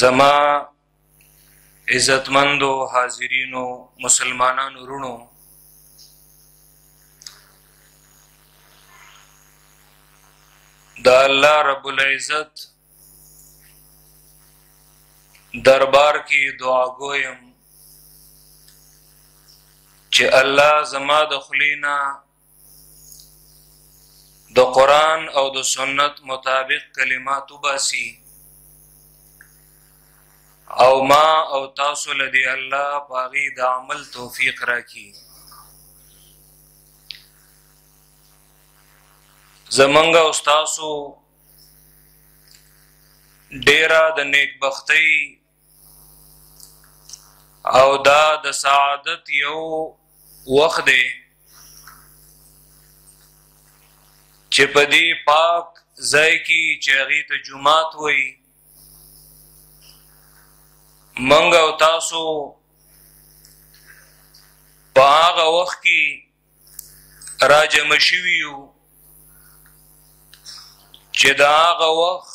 زما عزتمندو حاضرینو مسلمانانو رونو دا الله رب العزت دربار کې دعا کوم چې الله زما د خلینا د قران او د سنت مطابق کلمات وباسي او ما او تاسو لدی الله پاغي د عمل توفیق راکړي زمنګ او تاسو ډیره د نیکبختۍ او دا د سعادت یو وخت دی چې په دې پاک ځای کې چې هغه ته جمعات وایي منګ او تاسو په هغه وخت کې راجم شویو چې دا هغه وخت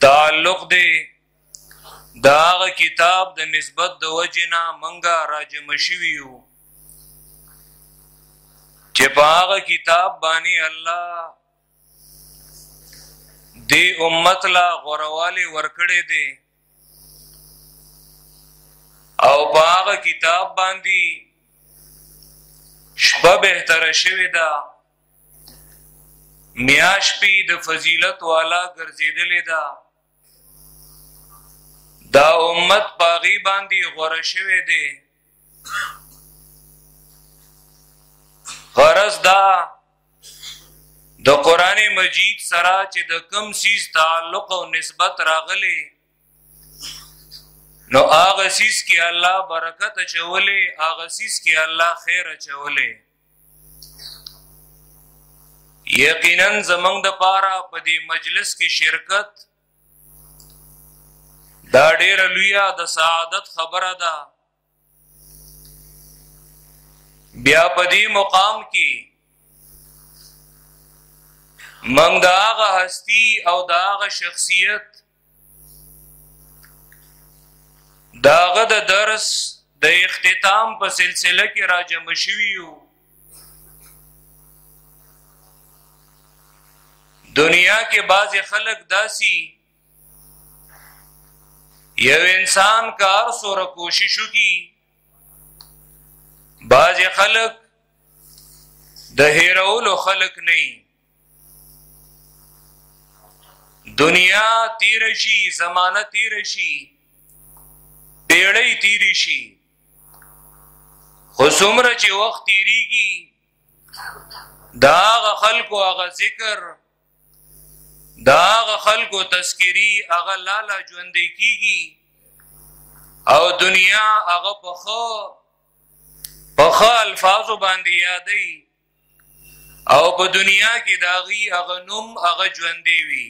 تعلق دی داغه کتاب د نسبت د وجنا منګه راجم شویو چې په هغه کتاب باندې الله دی امت لا غوروالی ورکړې دی او په هغه کتاب باندې شپه بهتره شوی ده میاش پی د فضیلت والا ګرځیدلې ده دا امت باغی باندې غوړه شوه دی غرض دا د قران مجید سره چې د کم سیز تعلق او نسبت راغلی نو هغه سیس کې الله برکت چولې هغه سیس کې الله خیر چولې یقینا زمنګ د پاره په دې مجلس کې شرکت دا ډېر لوی د سعادت خبره ده بیا په دې مقام کې منګ دا هغه هستی او دا هغه شخصیت داغه د درس د اختتام په سلسله کې راجم شوی یو دنیا کې بعض خلک داسي یو انسان کار سره کوشش وکي بعض خلک د هیرولو خلک نه دنیا تیر شي زمانہ تیر شي پیړۍ تیر شي خو څومره چې وخت تیریږي دا غ خلکو هغه ذکر دا غ خلکو تذکری هغه لالا ژوند کیږي او دنیا هغه په خو په خو الفاظ باندې یادې او په دنیا کې داغي هغه نوم هغه ژوندې وي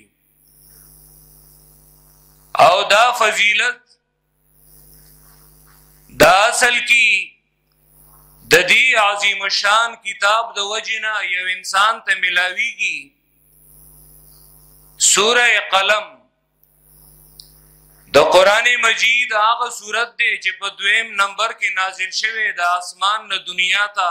او دا فضیلت دا اصل کې د دې عظیم شان کتاب د وجنا یو انسان ته ملاويږي سوره قلم د قران مجید هغه سورته چې په دویم نمبر کې نازل شوه د اسمان نه دنیا ته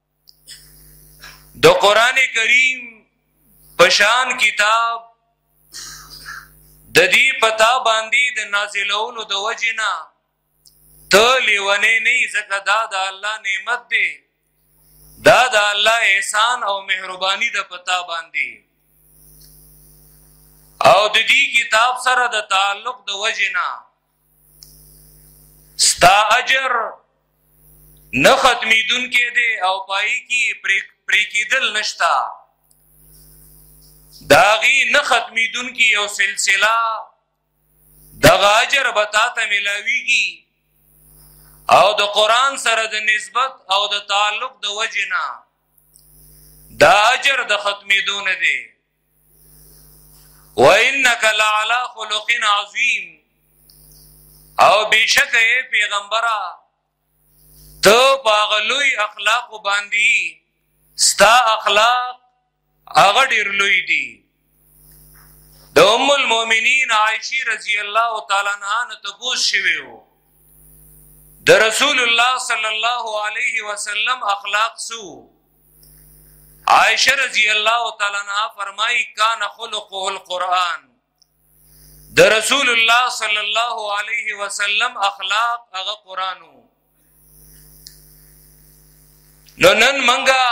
د قران کریم پشان کتاب د دې پتا باندې د نازلولو د وجنا ته لیونه نه زکه دا د الله نعمت دی دا د الله احسان او مهرباني د پتا باندې او د دې کتاب سره د تعلق د وجنا ستا اجر نه ختمیدون کې دی او پای کې پرې کېدل نشتا داغي نه ختمیدون کې یو سلسله دغه اجر به تا ته ملاويږي او د قران سره د نسبت او د تعلق د وجنا دا اجر د ختمې دون دی وانك لعلى خلق عظيم او بشک اے پیغمبره ته باغلوی اخلاق باندې ستا اخلاق هغه ډیر لوی دي د ام المؤمنین عائشه رضی الله تعالی عنها نه تبوس شوی وو د رسول الله صلی الله علیه وسلم اخلاق سو عائشه رضی الله تعالی عنها فرمایي کان خلقه القرآن د رسول الله صلی الله علیه وسلم اخلاق هغه قرانو نو نن منګه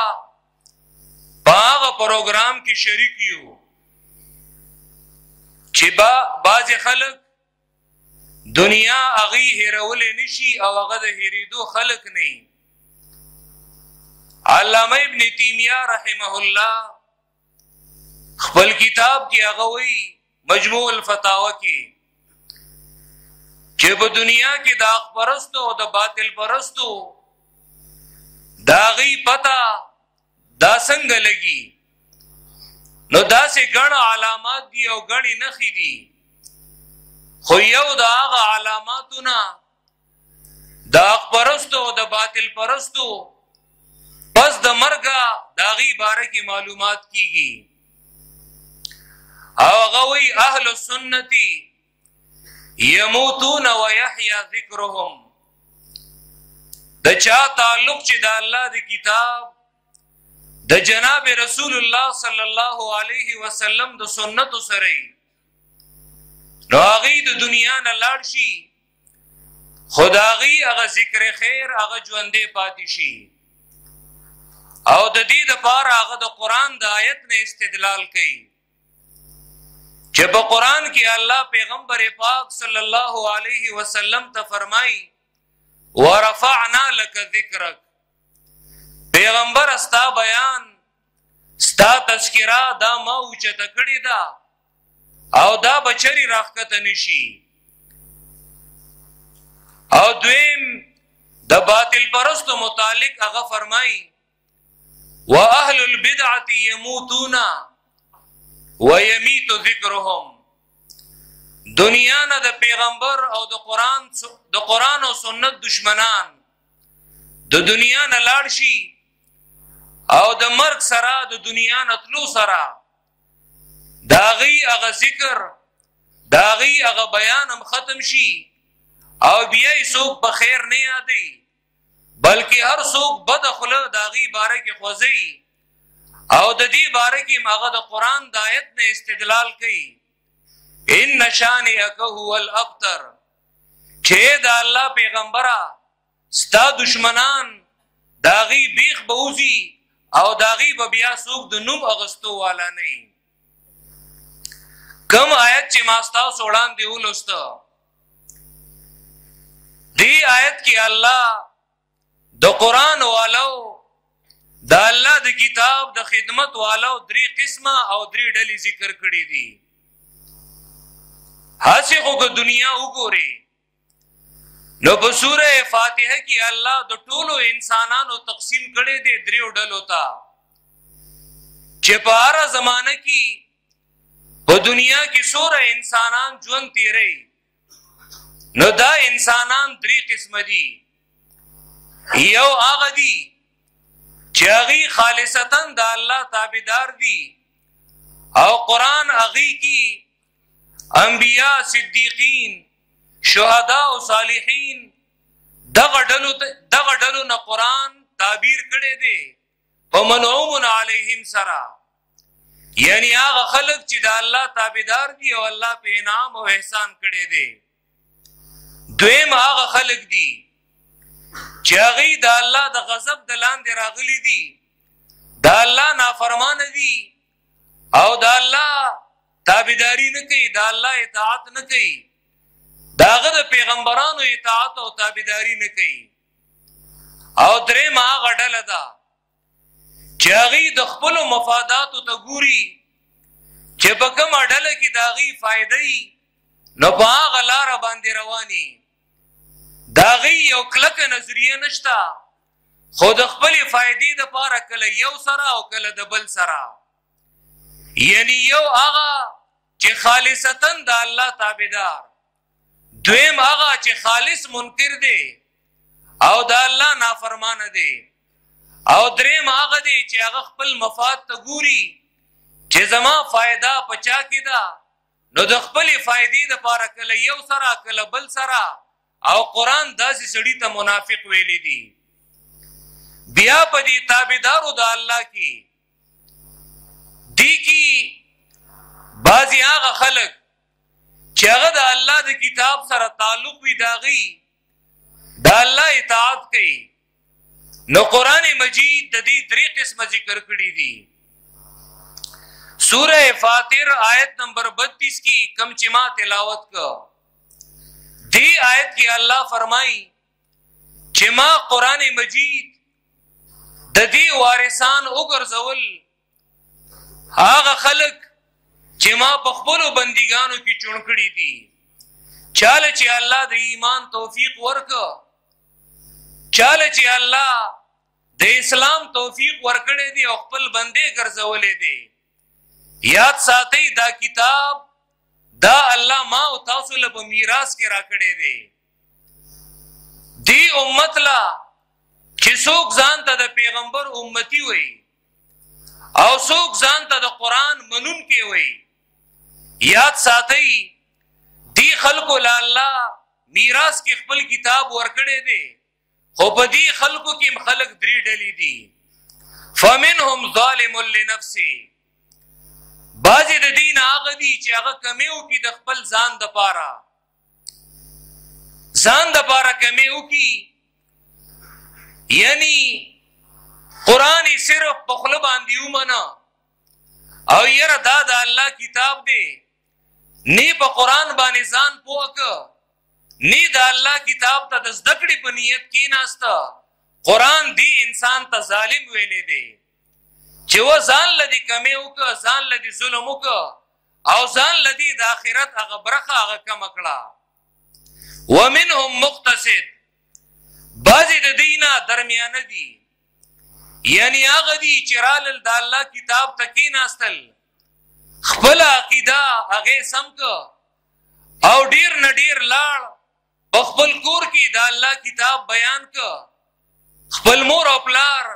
باغ پروګرام کې شریک یو چې با باز خلک دنیا هغه هیرول نه شي او هغه د هیریدو خلق نه علامه ابن تیمیه رحمه الله خپل کتاب کې هغه وی مجموع الفتاوا کې چې په دنیا کې د حق پرستو او د باطل پرستو داغي پتا دا څنګه لګي نو دا سه ګڼ علامات دي او ګڼ نه خي دي خو یو دا غ علاماتونه دا پرستو او د باطل پرستو پس د مرګه داغي باره کې معلومات کیږي او غوي اهل سنتي یموتون و یحیا ذکرهم د چا تعلق چې د الله د کتاب د جناب رسول الله صلی الله علیه وسلم د سنت سره نو هغه د دنیا نه لاړ شي خداغي هغه ذکر خیر هغه ژوندې پاتې شي او د دې د پاره هغه د قران د آیت نه استدلال کوي چې په قران کې الله پیغمبر پاک صلی الله علیه وسلم ته فرمایي ورفعنا لك ذکرک پیغمبر استا بیان ستا تذکرہ دا ما اوچت کړی دا او دا بچری راخت نشي او دویم د باطل پرستو متعلق هغه فرمایي واهل البدعه يموتون ويميت ذكرهم دنیا نه د پیغمبر او د قران د قران او سنت دشمنان د دنیا نه لاړ شي او د مرګ سره د دنیا نه تلو سره داغي هغه ذکر داغي هغه بیان هم ختم شي او بیا یې څوک په خیر نه یادي بلکې هر څوک بد خله دا غي باره کې خوځي او د دې باره کې ماغه د قران د آیت نه استدلال کوي ان نشانئک هو الابتر چې دا الله پیغمبره ستا دشمنان داغي بیخ بوزي او داغي به بیا څوک د نوم اغستو والا نه کم آیت چې ما تاسو وړاندې ولوسته دی آیت کې الله د قران والو د الله د کتاب د خدمت والو درې قسمه او درې ډلې ذکر کړې دي هڅه خو که دنیا وګوري نو په سوره فاتحه کې الله د ټولو انسانانو تقسیم کړي دي درې ډلو ته چې په هر زمانه کې په دنیا کې سوره انسانان ژوند تیری نو دا انسانان درې قسم دي یو هغه دي چې هغه خالصتا د الله تابعدار دي او قران هغه کې انبیا صدیقین شهدا او صالحین دغه ډلو دغه ډلو نه قران تعبیر کړي دي په منعومن علیهم سرا یعنی هغه خلق چې د الله تابعدار دي او الله په انعام او احسان کړي دي دویم هغه خلق دي چې هغه د الله د غضب د لاندې راغلي دي د الله نافرمان دي او د الله تابعداري نه کوي د الله اطاعت نه کوي داغه د پیغمبرانو اطاعت او تابعداري نه کوي او درې ما غډل ده چې هغه د خپل مفاداتو ته ګوري چې په کوم ډله کې دا غي فائدې نو په هغه لار باندې رواني دا غي یو کلک نظریه نشتا خو د خپل فائدې د پاره کله یو سره او کله د بل سره یعنی یو هغه چې خالصتا د الله تابعدار دویم هغه چې خالص منکر دی او د الله نافرمانه دی او دریم هغه دی چې هغه خپل مفاد ته ګوري چې زما فائدہ پچا کې ده نو د خپل فائدې د پاره کله یو سره کله بل سره او قران داسې سړی ته منافق ویلې دي بیا په دې تابعدارو د الله کې دی کی بعضی هغه خلک چې هغه د الله د کتاب سره تعلق وي داغي د الله اطاعت کوي نو قران مجید د دې درې قسم ذکر کړی دي سوره فاطر آیت نمبر 32 کی کم چې ما تلاوت کو دی آیت کې الله فرمایي چې ما قران مجید د دې وارثان وګرځول هغه خلق چې ما په خپل بندګانو کې چون کړی دي چاله چې الله د ایمان توفیق ورک چاله چې الله د اسلام توفیق ورکړي دي او خپل بندې ګرځولې دي یاد ساتي دا کتاب دا الله ما او تاسو له میراث کې راکړي دي دی امت لا چې څوک ځان ته د پیغمبر امتی وي او څوک ځان ته د قران منون کې وي یاد ساتي دی خلکو لا الله میراث کې خپل کتاب ورکړي دي خو په دې خلکو کې خلک درې ډلې دي فمنهم ظالم لنفسه بعضی د دین هغه دي چې هغه کمیو کې د خپل ځان د پاره ځان د پاره کمی وکي یعنی قران صرف په خپل باندې ومنه او یره دا د الله کتاب دی نی په قران باندې ځان پوک نی د الله کتاب ته د زدکړې په نیت کې ناشته قران دی انسان ته ظالم ویلې دی چې و ځان لدی کمی وک ځان لدی ظلم وک او ځان لدی د اخرت هغه برخه هغه کم کړه ومنهم مقتصد بعضی د دینه درمیانه دي یعنی هغه دي چې رال د الله کتاب تکي ناستل خپل عقیده هغه سم کو او ډیر نډیر لاړ په خپل کور کې د الله کتاب بیان ک خپل مور او پلار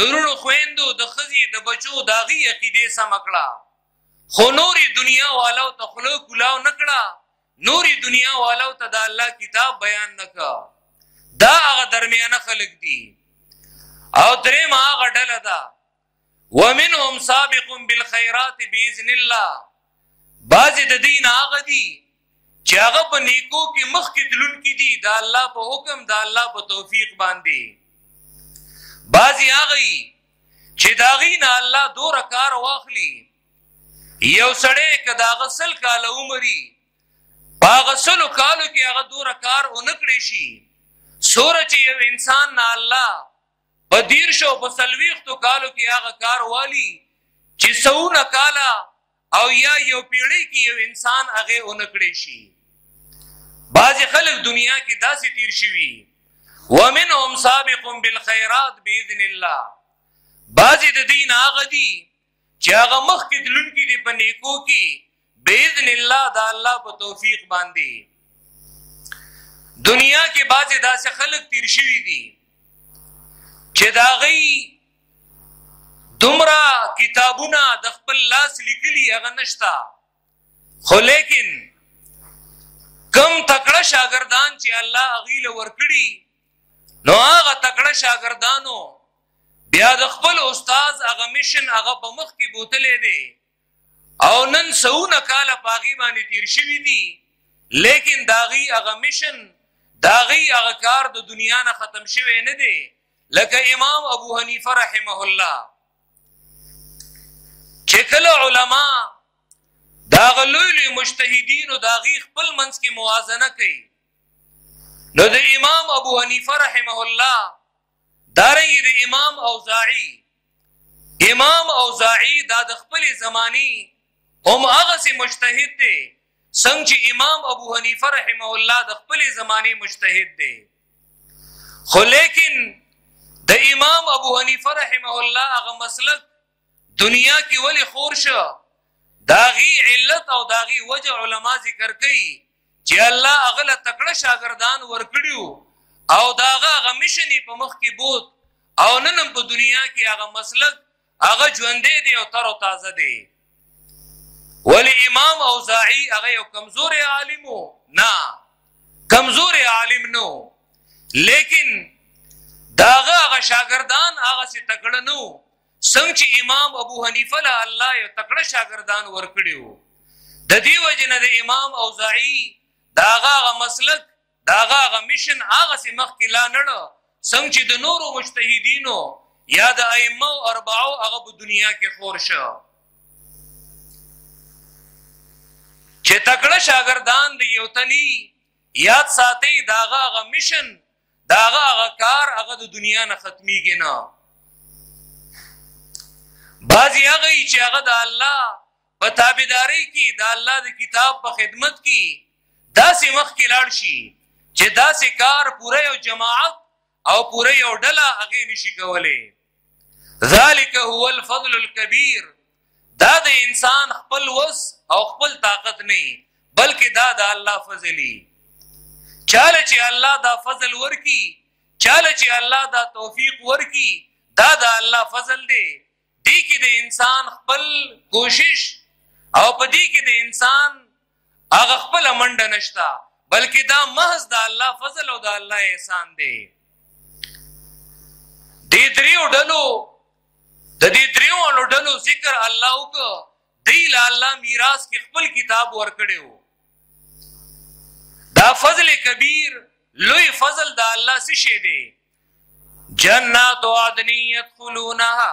درونو خويندو د خزي د بچو داغي عقیده سمکړه خو نوري دنیا والو ته خلو کلاو نکړه نوري دنیا والو ته د الله کتاب بیان نکا دا هغه درمیانه خلق دي او درې ما غډل ده ومنهم سابق بالخيرات باذن الله بعض د دین هغه دي چې هغه په نیکو کې مخ کې تلون کې دي دا الله په حکم دا الله په توفیق باندې بعضی هغه چې دا غینا الله دور کار واخلي یو سړی کدا غسل کال عمرې باغ سلو کالو کې هغه دور کار اونکړي شي سورج یو انسان نه الله په دیر شو په سلويختو کالو کې هغه کار والی چې سونه کالا او یا یو پیړی کې یو انسان هغه اونکړي شي بعض خلک دنیا کې داسې تیر شوي ومنهم سابق بالخيرات باذن الله بعض د دین هغه دي چې هغه مخ کې تلونکي دي په نیکو کې باذن الله دا الله په توفیق باندې دنیا کې بعضې داسې خلک تیر شوي دي چې دا غي دومره کتابونه د خپل لاس لیکلي هغه نشتا خو لیکن کم تکړه شاګردان چې الله غیله ورکړي نو هغه تکړه شاګردانو بیا د خپل استاد هغه میشن هغه په مخ کې بوتلې دی او نن سونه کال پاغي باندې تیر شوی دی لیکن داغي هغه میشن داغي هغه کار د دنیا نه ختم شوی نه دی لکه امام ابو حنیفه رحمه الله چې کله علما دا غلوی لوی مجتهدین او دا غی خپل منځ کې موازنه کوي نو د امام ابو حنیفه رحمه الله دارنګه د امام اوزاعي امام اوزاعي دا د خپل زماني هم هغه سي مجتهد دی څنګه چې امام ابو حنیفه رحمه الله د خپل زماني مجتهد دی خو لیکن د امام ابو حنیفه رحمه الله هغه مسلک دنیا کې ولې خور شو داغي علت او داغي وجه علما ذکر کوي چې الله اغله تکړه شاګردان ورکړیو او داغه غمشنی په مخ کې بوت او نن په دنیا کې هغه مسلک هغه ژوندې دی او تر تازه دی ولی امام اوزاعی هغه یو کمزور عالم نه کمزور عالم نو لیکن داغه هغه شاګردان هغه سي تکړه نو څنګه چې امام ابو حنیفه له الله یو تکړه شاګردان ورکړي وو د دې وجه نه د امام اوزاعي داغه غ مسلک داغه غ مشن هغه سي مخ کې لا نړو څنګه چې د نورو مجتهدینو یا د ائمه او اربعو هغه په دنیا کې خور شو چې تکړه شاګردان دی یو تني یاد ساتي داغه غ مشن دا هغه کار هغه د دنیا نه ختميږي نه بعضی هغه چې هغه د الله په تابعداري کې د الله د کتاب په خدمت کې داسې مخ کې لاړ شي چې داسې کار پوره یو جماعت او پوره یو ډله هغه نشي کولای ذالک هو الفضل الكبير دا د انسان خپل وس او خپل طاقت نه بلکې دا د الله فضلی چاله چې الله دا فضل ورکی چاله چې الله دا توفیق ورکی دا د الله فضل دی دی کې د انسان خپل کوشش او په دې کې د انسان هغه خپل منډه نشته بلکې دا محض د الله فضل او د الله احسان دی د دریو ډلو د دې دریو اړو ډلو ذکر الله وک دی له الله میراث کې خپل کتاب ورکړي وو دا فضل کبیر لوی فضل د الله څه شی دی جنات عدن يدخلونها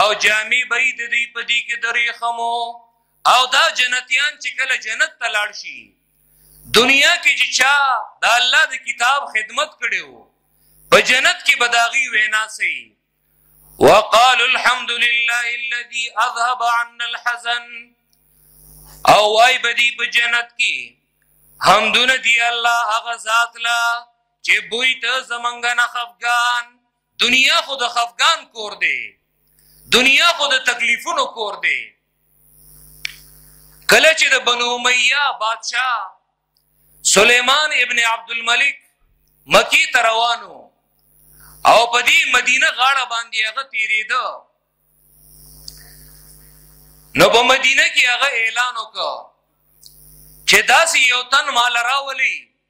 او جامع به د دوی په دې کې درې خمو او دا جنتیان چې کله جنت ته لاړ شي دنیا کې چې چا د الله د کتاب خدمت کړي وو په جنت کې بداغي وینا سي وقال الحمد لله الذي اذهب عنا الحزن او وای بدی په جنت کې حمدونه دی الله هغه ذات لا چې بوی ته زمنګ نه خفقان دنیا خو د خفګان کور دی دنیا خو د تکلیفونو کور دی کله چې د بنو امیہ بادشاہ سلیمان ابن عبد الملک مکی تروانو او په دې مدینه غاړه باندې هغه تیریده نو په مدینه کې هغه اعلان وکړ چې داسې یو تن مال راولي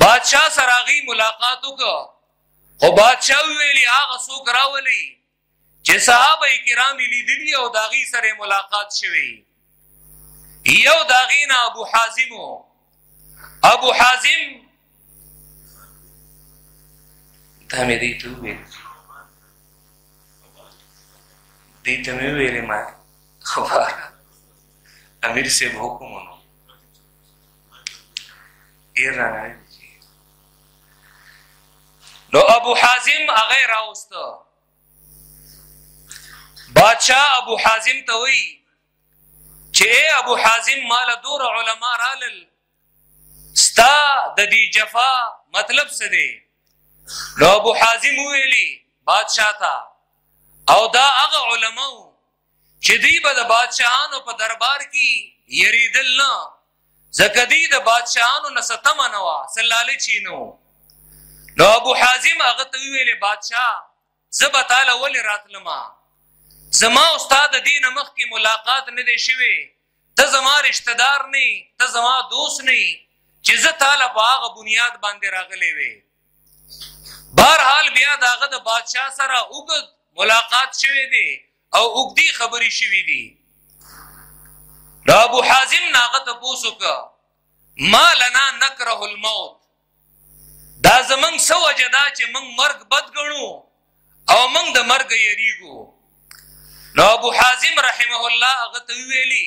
بادشاہ سره غي ملاقات وکړه او بادشاہ ویلي هغه څوک راولي چې صحابه کرام لیدلی او داغي سره ملاقات شوی یو داغینا ابو حازم ابو حازم دا مې دې ته ویل دې ته مې ویلې ما خبره امیر صاحب حکم ونو ډیر رانه نو ابو حازم هغه راوست بادشاہ ابو حازم ته وی چې ابو حازم مال دور علما رالل ستا د دې جفا مطلب څه دی نو ابو حازم ویلی بادشاہ تا او دا هغه علماو چې دوی به د بادشاهانو په دربار کې یریدل نه ځکه دوی د بادشاهانو نه ستم نه وه څه لالچي نه نو ابو حازم هغه ته ویلې بادشاه زه به تاله ولې راتلما زما استاد دین مخ کې ملاقات نه دی شوی ته زما رشتہ دار نه ته زما دوست نه چې زه تاله په هغه بنیاد باندې راغلی وې بهرحال بیا داغه د بادشاه سره وګد ملاقات شوه دی او وګدي خبري شوه دی دا ابو حازم ناغه ته پوسو کا ما لنا نکره الموت دا زمنګ سو جدا چې من مرګ بد غنو او من د مرګ یریګو نو ابو حازم رحمه الله هغه ته ویلی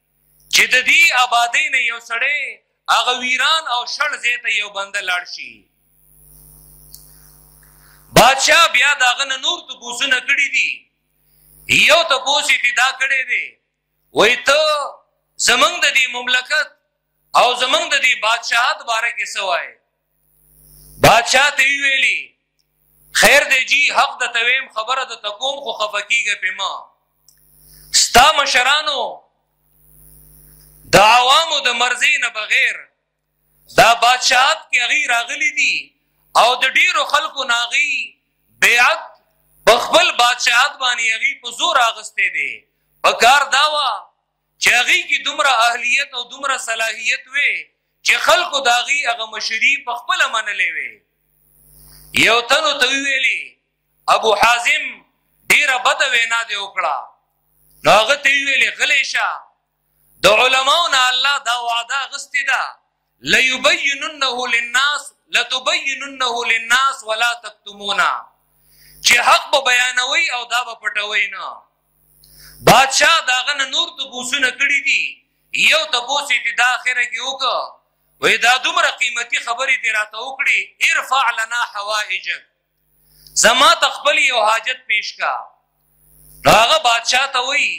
چې د دې آبادۍ نه یو سړی هغه ویران او شړ ځای ته یو بنده لاړ شي بادشاہ بیا داغه نه نور ته بوزونه کړی دي یو ته بوزي ته دا کړی دی وای ته زمنګ د دې مملکت او زمنګ د دې بادشاہت باره کې سوای بادشاہ ته ویلی خیر دی جی حق د تویم خبره د تکوم خو خفکیږي په ما ستا مشرانو د عوامو د مرزي نه بغیر دا بادشاہت کې غی راغلی دي او د ډیرو خلکو ناغي بیعت په خپل بادشاہت باندې غی په زور اغسته دي په کار داوا چې غی کې دومره اهلیت او دومره صلاحیت وي چې خلکو داغي هغه مشری په خپل منلې وي یو تنو ته ویلي ابو حازم ډیره بد وینا دی وکړه نو هغه ته ویلي غلیشا د علماو نه الله دا وعده غستی ده ليبيننه للناس لتبيننه للناس ولا تكتمونا چې حق به بیانوي او دا به پټوي نه بادشاہ داغه نه نور ته بوسونه کړی دي یو ته بوس یې د اخره کې وکړه وې دا دومره قیمتي خبرې دی راته وکړي ارفع لنا حوائجک زما تخپل یو حاجت پیش کا هغه بادشاہ ته وی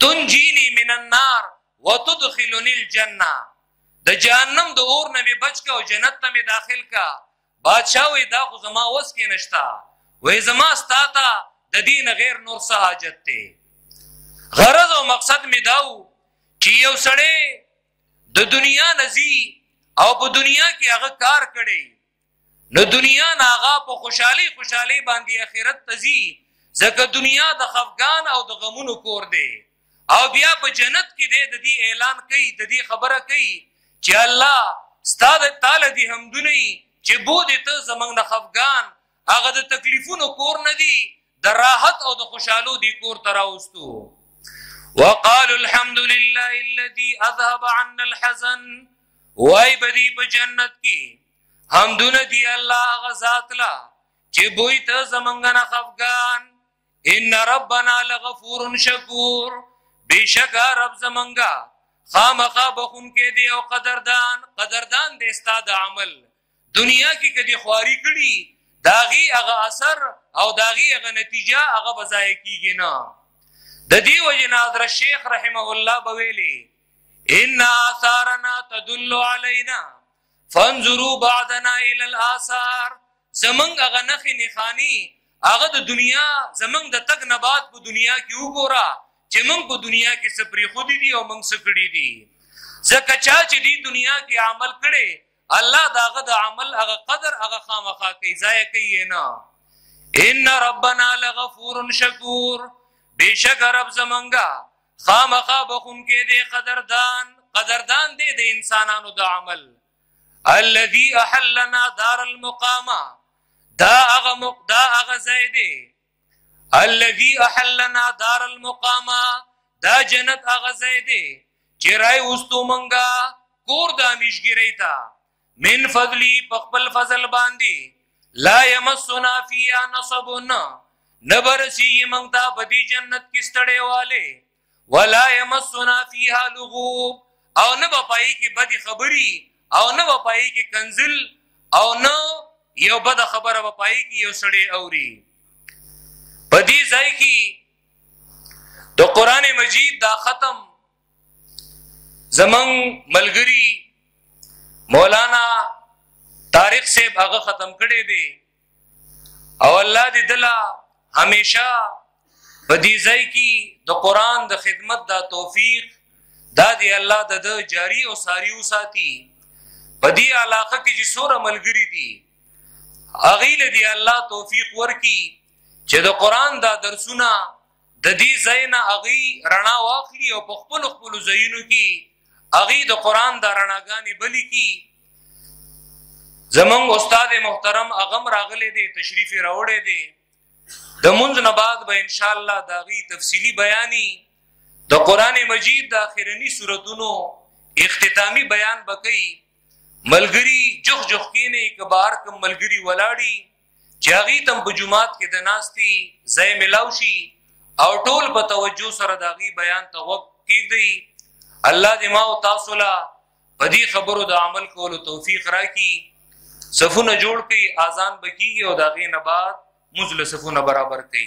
تنجینی من النار وتدخلنی الجنه د جهنم د اور نه به بچ کا او جنت ته به داخل کا بادشاه وې دا خو زما وس کې نشتا وې زما ستا ته د دین غیر نور څه حاجت ته غرض او مقصد می داو چې یو سړی د دنیا نزی او په دنیا کې هغه کار کړي نو دنیا ناغا په خوشحالي خوشحالي باندې اخرت تزي ځکه دنیا د خفقان او د غمونو کور دی او بیا په جنت کې دی د دې اعلان کوي د دې خبره کوي چې الله ستاسو تعالی دې حمدونه چې بو دې ته زمنګ نه خفغان هغه د تکلیفونو کور نه دی د راحت او د خوشحالو دی کور تراوستو وقالوا الحمد لله الذي اذهب عنا الحزن وای بدی په جنت کې حمدونه دی الله غزاد لا چې بوې ته زمنګ نه خفغان ان ربنا لغفور شکور بشکا رب زمنګا خامخا بخون کې دی او قدردان قدردان دې استاد عمل دنیا کې کدي خواري کړي داغي هغه اثر او داغي هغه نتیجه هغه بځای کیږي نه د دې وجه ناظر شیخ رحمه الله بویلی ان آثارنا تدل علینا فانظروا بعدنا الى الاثار زمنګ هغه نخې نخانی هغه د دنیا زمنګ د تک نه بعد په دنیا کې وګوره چې موږ په دنیا کې څه پرې خو دي او موږ څه کړی دي ځکه چا چې دی دنیا کې عمل کړي الله داغه د عمل هغه قدر هغه خامخا کوي ځای کوي نه ان ربنا لغفور شکور بشک رب زمنګا خامخا بخون کې دی قدردان قدردان دی د انسانانو د عمل الذي احلنا دار المقامه دا هغه مقدا هغه ځای دی الذي احلنا دار المقامه دا جنت هغه ځای دی چې راي اوستو منګه کور د امیشګری ته من فضلی په خپل فضل باندې لا یمسنا فیها نصب نبرسی موږ ته بدی جنت کې ستړې والے ولا یمسنا فیها لغوب او نه پای کې بدی خبری او نه پای کې کنزل او نه یو بد خبره پای کې یو سړې اوري بدی ځای کې د قران مجید دا ختم زمون ملګری مولانا طارق صاحب هغه ختم کړي دي او الله دې دلا همیشه په دې ځای کې د قران د خدمت دا توفیق دا دی الله د جاری او ساری او ساتي په دې علاقه کې چې سور ملګری دي اغیل دی الله توفیق ورکی چې د قران دا درسونه د دې ځای نه هغه رڼا واخلي او په خپل خپل ځایونو کې هغه د قران د رڼاګانې بلی کی زمونږ استاد محترم اغم راغله دې تشریف راوړې دې د منځ نه بعد به ان شاء الله دا غي تفصيلي بیاني د قران مجید د اخرنی سوراتونو اختتامی بیان بکئی ملګری جخ جخ کینه کبار کم ملګری ولاړی چې هغه تم په جمعات کې د ناشتي ځای ملاو شي او ټول په توجه سره دا غي بیان ته وکړي الله دې ما او تاسو لا په دې خبرو د عمل کولو توفیق راکړي صفونه جوړ کړي اذان بکیږي او دا غي نه بعد مزل صفونه برابر کړي